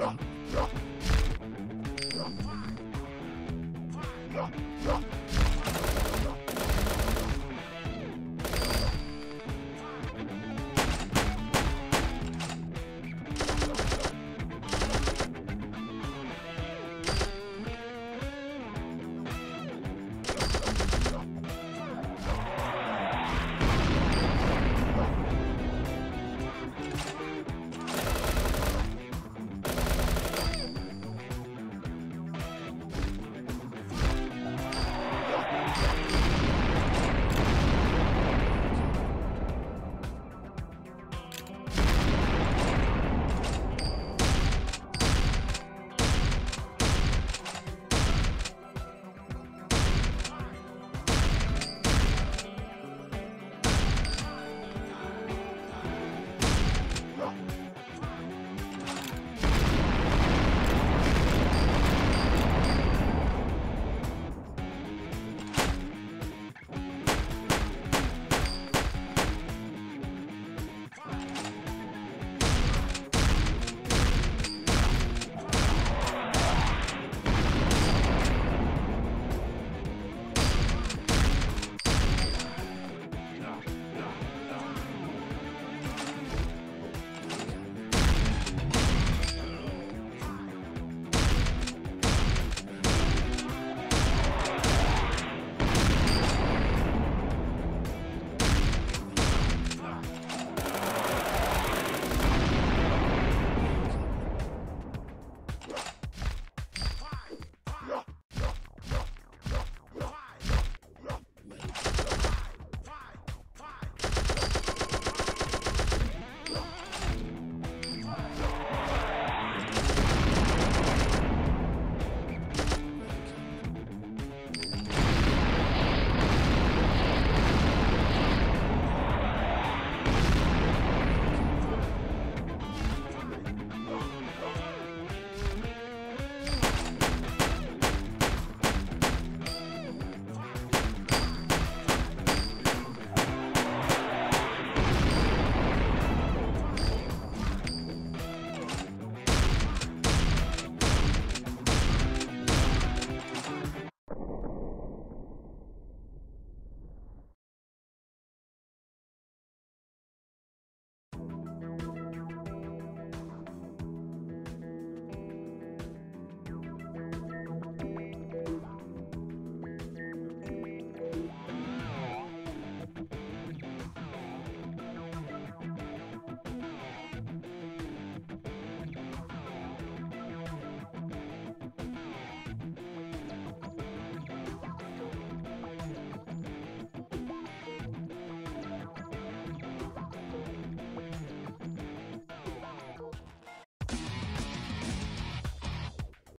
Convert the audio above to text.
problem.